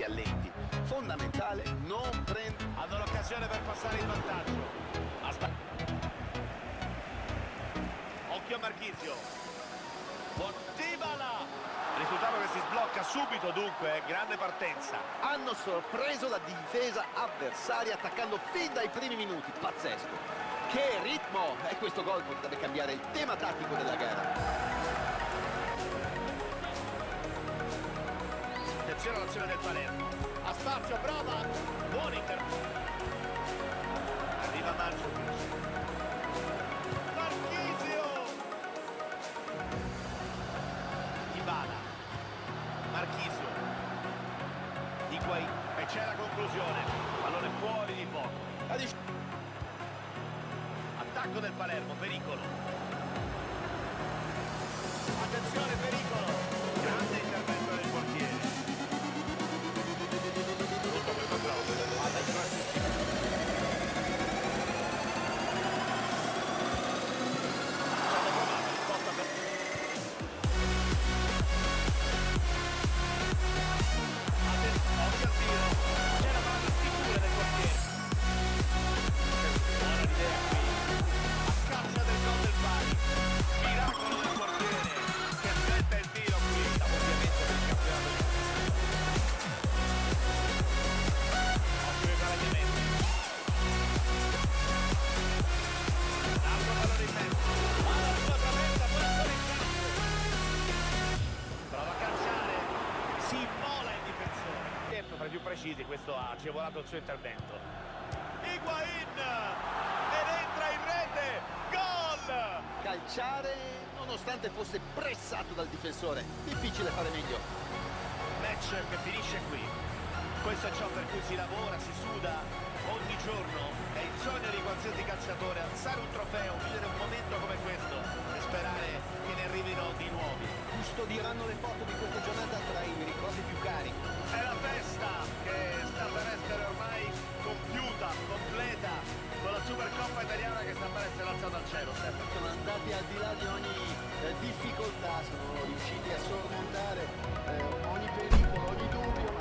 si allenti. Fondamentale non prendere... Hanno l'occasione per passare il vantaggio. Aspe- Occhio a Marchizio. Dybala! Risultato che si sblocca subito dunque, eh, grande partenza. Hanno sorpreso la difesa avversaria attaccando fin dai primi minuti. Pazzesco. Che ritmo! E questo gol potrebbe cambiare il tema tattico della gara. Attenzione all'azione del Palermo. A spazio, prova. Buon inter... Arriva Mandzukic. Marchisio! Dybala. Marchisio. Higuain. E c'è la conclusione. Pallone fuori di poco. Attacco del Palermo, pericolo. Attenzione, pericolo. Ha agevolato il suo intervento. Higuain! Ed entra in rete! Gol! Calciare nonostante fosse pressato dal difensore. Difficile fare meglio. Match che finisce qui. Questo è ciò per cui si lavora, si suda ogni giorno. È il sogno di qualsiasi calciatore, alzare un trofeo, vivere un momento come questo e sperare che ne arrivino di nuovi. Custodiranno le foto di questa giornata tra i ricordi più cari. È la festa Supercoppa italiana che sta per essere alzata al cielo, Stefano. Sono andati al di là di ogni eh, difficoltà, sono riusciti a sormontare eh, ogni pericolo, ogni dubbio,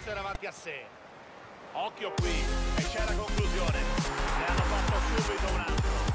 spazio davanti a sé. Occhio qui, e c'è la conclusione. Ne hanno fatto subito un altro.